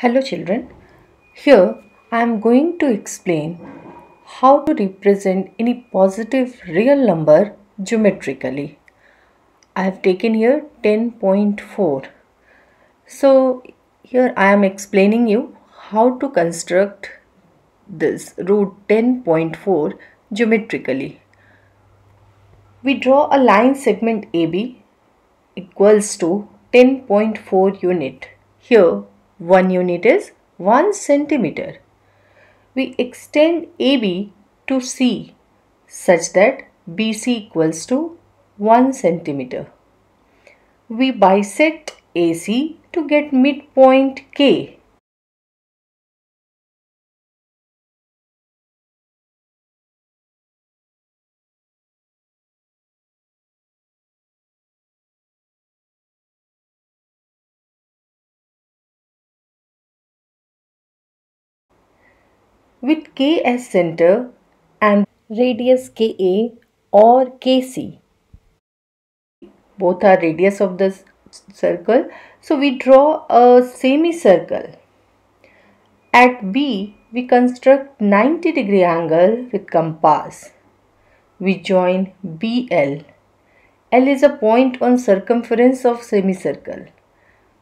Hello children. Here I am going to explain how to represent any positive real number geometrically. I have taken here 10.4. So here I am explaining you how to construct this root 10.4 geometrically. We draw a line segment AB equals to 10.4 unit. Here 1 unit is 1 centimeter. We extend AB to C such that BC equals to 1 centimeter. We bisect AC to get midpoint K. with K as center and radius KA or KC. Both are radius of the circle. So we draw a semicircle. At B, we construct 90 degree angle with compass. We join BL. L is a point on circumference of semicircle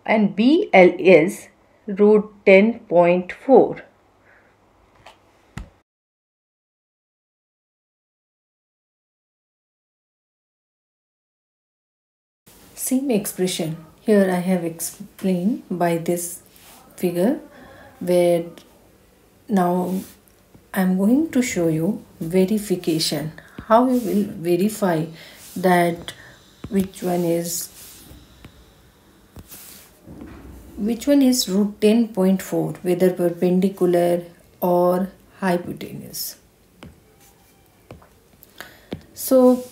and BL is root 10.4. same expression. Here I have explained by this figure where now I'm going to show you verification. How you will verify that which one is which one is root 10.4 whether perpendicular or hypotenuse. So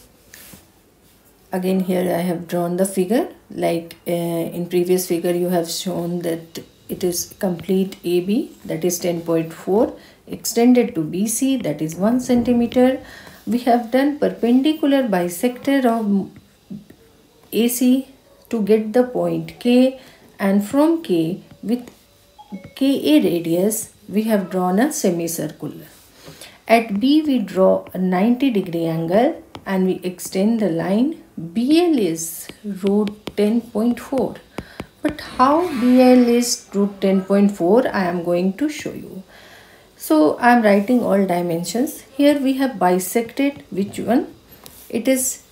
again here I have drawn the figure. Like uh, in previous figure you have shown that it is complete AB that is 10.4 extended to BC that is 1 centimeter. We have done perpendicular bisector of AC to get the point K and from K with KA radius we have drawn a semicircular. At B we draw a 90 degree angle and we extend the line BL is root 10.4 but how BL is root 10.4 I am going to show you. So I am writing all dimensions. Here we have bisected which one? It is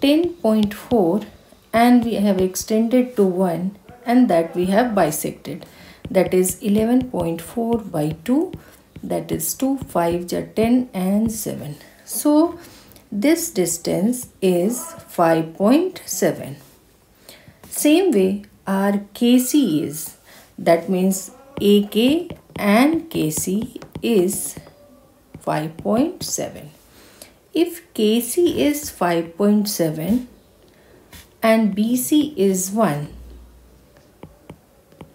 10.4 and we have extended to 1 and that we have bisected. That is 11.4 by 2 that is 2, 5, 10 and 7. So this distance is 5.7. Same way our KC is that means AK and KC is 5.7. If KC is 5.7 and BC is 1,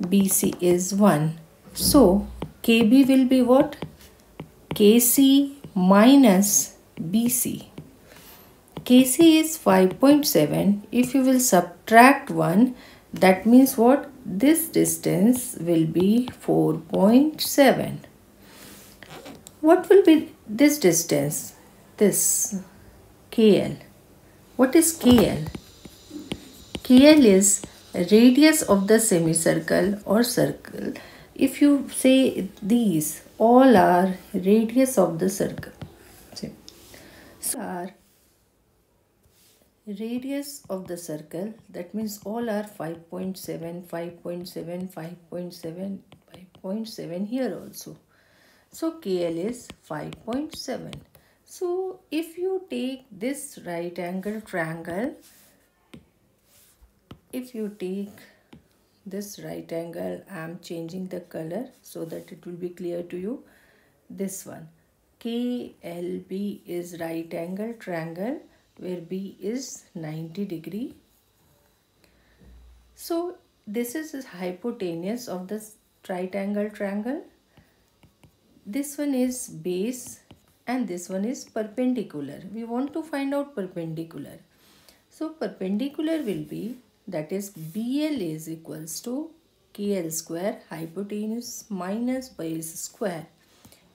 BC is 1. So KB will be what? KC minus BC. Kc is 5.7. If you will subtract 1, that means what? This distance will be 4.7. What will be this distance? This KL. What is KL? KL is radius of the semicircle or circle. If you say these all are radius of the circle. So are radius of the circle that means all are 5.7 5.7 5.7 5.7 here also. So KL is 5.7 so if you take this right angle triangle if you take this right angle I am changing the color so that it will be clear to you. This one KLB is right angle triangle where B is 90 degree. So this is hypotenuse of this right angle triangle. This one is base and this one is perpendicular. We want to find out perpendicular. So perpendicular will be that is BL is equals to KL square hypotenuse minus base square.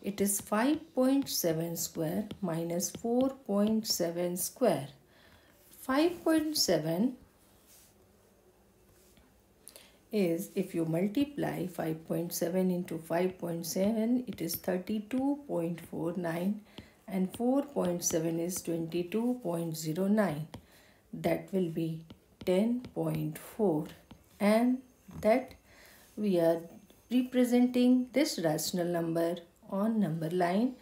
It is 5.7 square minus 4.7 square. 5.7 is if you multiply 5.7 into 5.7 it is 32.49 and 4.7 is 22.09 that will be 10.4 and that we are representing this rational number on number line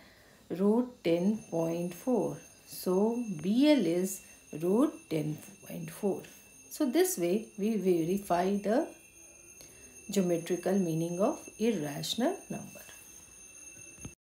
root 10.4 so BL is root 10.4 so this way we verify the geometrical meaning of irrational number